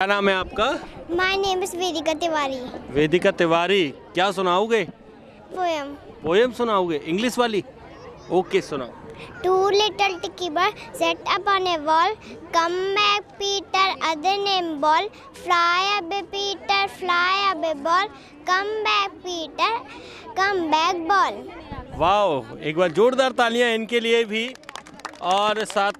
क्या नाम है आपका? My name is Vedika Tiwari Vedika Tiwari क्या सुनाओगे? पोएम पोएम सुनाओगे? इंग्लिश वाली? ओके सुनाओ। Two little dicky bird sat up on a wall come back Peter other name Paul fly away Peter fly away Paul come back Peter come back Paul wow एक बार जोरदार तालियाँ इनके लिए भी। और साथ